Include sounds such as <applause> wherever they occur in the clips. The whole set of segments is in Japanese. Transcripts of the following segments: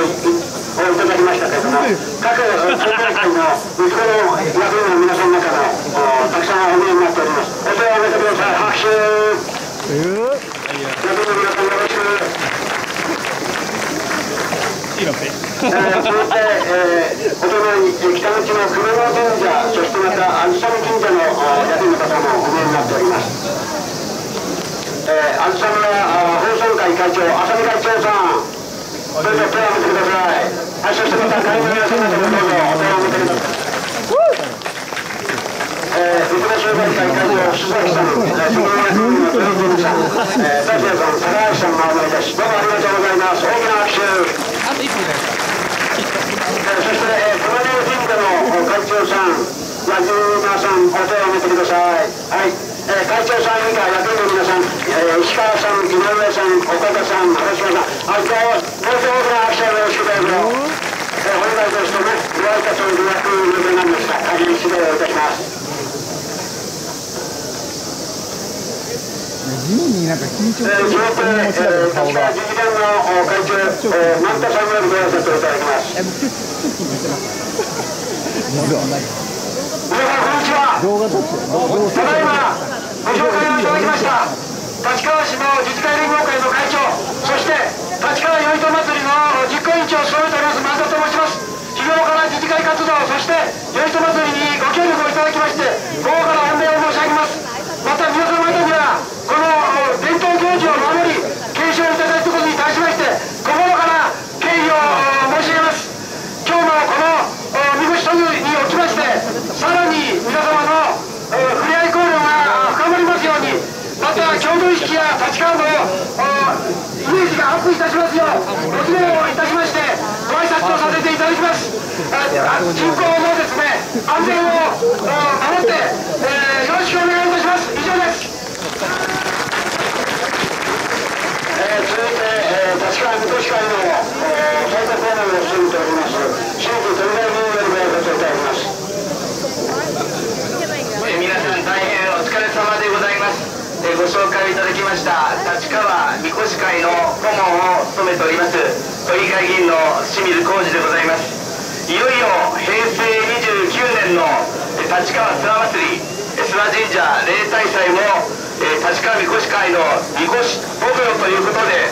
をいただきましたけれども、各町内会の息子の役員の皆さんの中のたくさんお見えになっております。お手を挙げてください。拍手。役員の皆さんよろしく。えー、そして、えー、お隣、北口の久野神社、そしてまた、あずさ神社の役員の方もお見えになっております。えー、あずさみは放送会会長、浅見会長さん、石川さん、井上さん、岡田さん、原島さん、あと、どうぞ大きな拍手をよろしくどうぞ。えー、本来としてね、ご挨拶をいただく予定なんですが、大変失礼をいたします。地味になんか緊張してる顔が。えー、会長、えー、万田さんよりご挨拶をいただきます。え、僕、ではない。皆さん、こんにちは。動画撮って。ただいま、ご紹介をいただきました。立川市の自治会連合会の会長、そして立川よいと祭りの実行委員長を務めております万田と申します。日頃から自治会活動、そしてよいと祭りにご協力をいただきまして、午後から御礼を申し上げます。また皆様方には、この伝統行事を守り、継承いただいたことに対しまして、心から敬意を申し上げます。今日のこのみこしとにおきまして、さらに皆様の触れ合い交流が深まりますように、また郷土意識や立川のイメージがアップいたしますよう、ご記念をいたしまして、ご挨拶をさせていただきます。近郊のですね、安全を守って、えー、よろしくお願いいたします。以上です。続いて立川水戸市会の最高公務を務めております清水鳥大議員よりご挨拶いただきます皆さん大変お疲れ様でございますご紹介いただきました立川みこし会の顧問を務めております都議会議員の清水浩二でございますいよいよ平成29年の立川諏訪祭り諏訪神社例大祭も立川みこし会のみこし奉行ということで、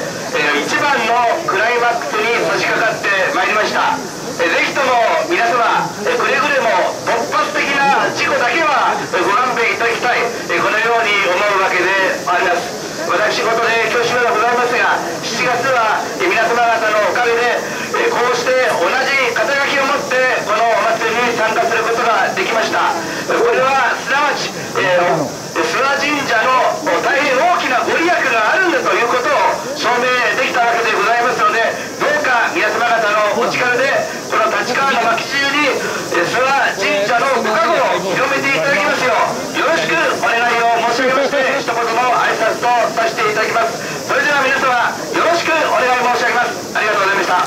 一番のクライマックスに差し掛かってまいりました、えー、ぜひとも皆様、くれぐれも突発的な事故だけはご覧ください弁いただきたい、えこのように思うわけであります私事で恐縮でございますが7月は、え皆様方のおかげで、えこうして同じ肩書きを持ってこのお祭りに参加することができましたこれはすなわち、え諏訪神社の大変大きなご利益があるんだということを証明できたわけでございますのでどうか皆様方のお力でこの立川の巻中に諏訪神社のご加護を広めていただきますようよろしくお願いを申し上げまして一言の挨拶とさせていただきますそれでは皆様よろしくお願い申し上げます。ありがとうございました。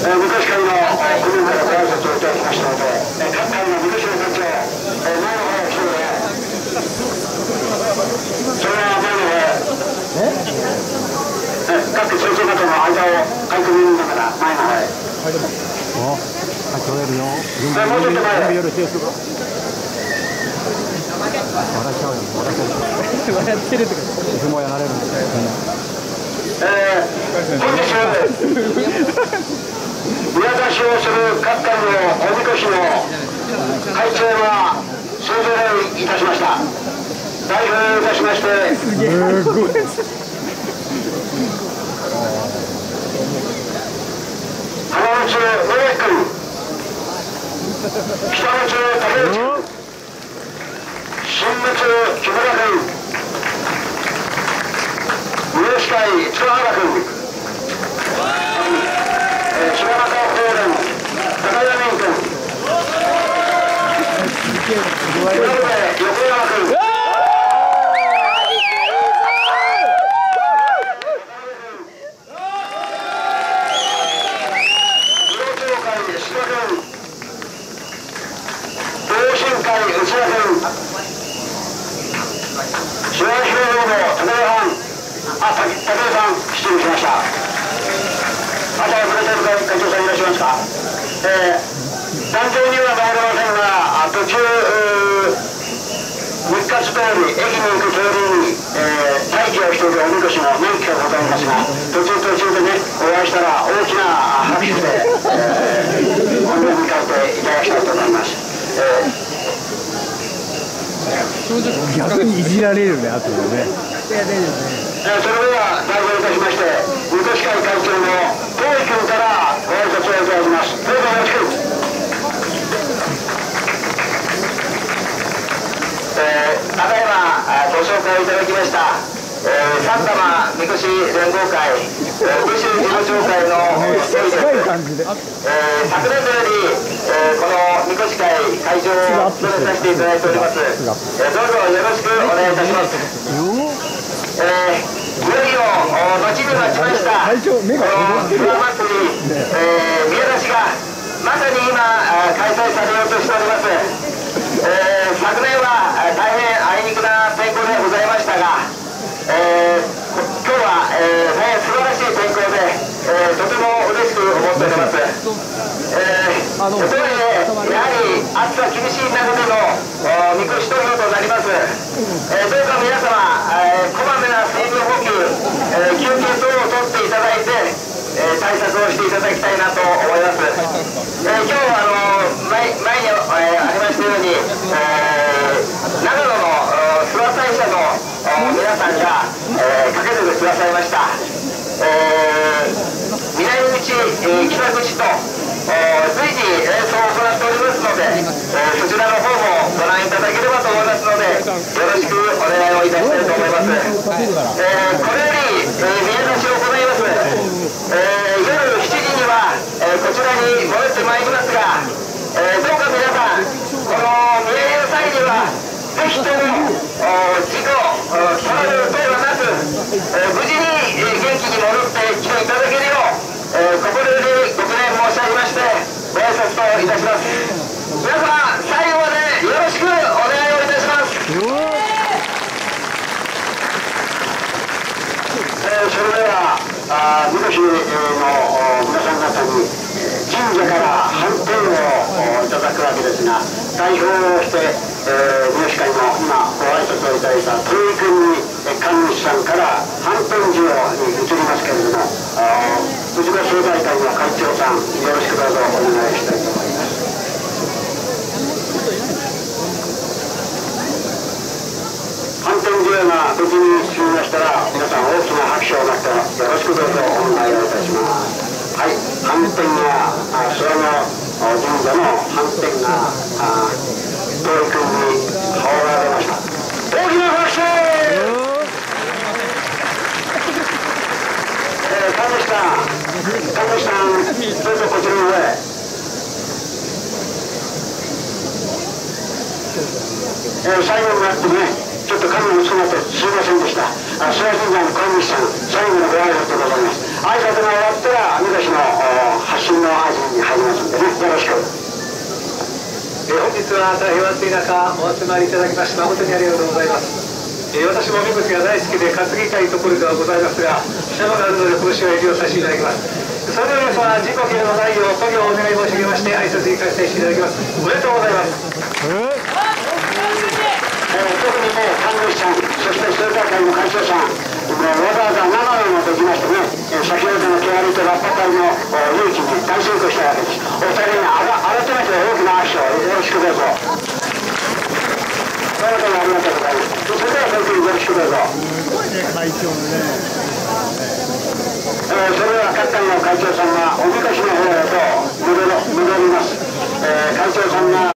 えー、昔からの国民からご挨拶をいただきましたので、えー、各界の昔の社長、えー、前の方を一人でそれは前の方へ各先生方の間を開くんだから前の方へ。おあ取れるよ。もうちょっと前へ <laughs> 笑っちゃうよ笑っちゃう笑ってるっていつもやられるんですえー、本日宮出しをする各界のおみこしの会長はそれぞれいたしました代表いたしまして、すごい浜内野上君、北内竹内君、新松木村君、三好会塚原君、柴中法連、高山君、横山君。あ、た武田さん、失礼しました。あとはプレゼント会長さんいらっしゃいますか。えー、壇上には参れませんが、途中、日活通り、駅に行く通りに、えー、待機をしているおみこしの免許がございますが、途中途中でね、お会いしたら大きな拍手で、えー、お目にかけていただきたいと思います。えー、逆にいじられるね、後でね。それでは代表いたしまして水戸市会会長の東井君からご挨拶をいただきますどうぞよろしく、えー、ただいまご紹介いただきましたえー、三玉みこし連合会、えー、武州事務長会の総理で。す、えー、昨年度より、えー、このみこし会会長を務めさせていただいております、えー、どうぞよろしくお願いいたします。えー、いよいよ待ちに待ちましたこの諏訪祭り、えー、宮出しがまさに今開催されようとしております、えー、昨年は大変あいにくな天候でございましたが、えー、今日は、えー、大変素晴らしい天候で、えー、とても嬉しく思っております、えー、とはいえやはり暑さ厳しい中でのみこし投票となります、えー、どうか皆様、えー、こまめな水分補給、えー、休憩等をとっていただいて、えー、対策をしていただきたいなと思います、えー、今日はあの前前に、えー、ありましたように、えー、長野の諏訪大社の皆さんが、えー、駆けてくださいました、えー、南口、えー、北口と随時演奏を行っておりますので、えー、そちらの方もご覧いただければと思いますのでよろしくお願いをいたしたいと思います、えー、これより、えー、宮出しを行います、えー、夜7時には、えー、こちらに戻ってまいりますが、えー、どうか皆さんこの見える際にはぜひとも事故トラブル等はなく、えー、無事に元気に戻ってきていただけるようえー、ここでご記念申し上げましてご挨拶といたします皆様最後までよろしくお願いをいたします、えー、それではあ三越の皆さん方に神社から反転をいただくわけですが代表をして、えー、三好会の今ご挨拶をいただいた鳥居君に神主さんから反転授与に移りますけれども藤子総大会の会長さんよろしくどうぞお願いしたいと思います反転授与が無事に進みましたら皆さん大きな拍手を待ってよろしくどうぞお願いをいたします。はい反転がそれの神社の反転が東君に羽織られました大きな拍手。神主さん、神主さん、どうぞこちらの方へ。えー、最後になってね、神の姿すいませんでした。あ、諏訪神社の神主さん、最後のご挨拶でございます。挨拶が終わったら、阿弥陀市の発信の合図に入りますんでね、よろしく。えー、本日は大変暑い中、お集まりいただきまして、誠にありがとうございます。えー、私もみこしが大好きで担ぎたいところではございますがシャがあるので今年は入りをさせていただきますそれでは皆様事故系のないよう故郷をお願い申し上げまして挨拶に行かせていただきますおめでとうございますえー、特にね看護師さんそして生態会の会長さんわざわざ長野まで来ましてね先ほどの手割りとラッパ隊の勇気に大成功したわけですお二人に改めて大きな拍手をよろしくどうぞどうもありがとうございます。それでは先生よろしくどうぞ。すごいね、会長ね。えー、それでは各界の会長さんがおみこしの方へと戻ります。えー、会長さんが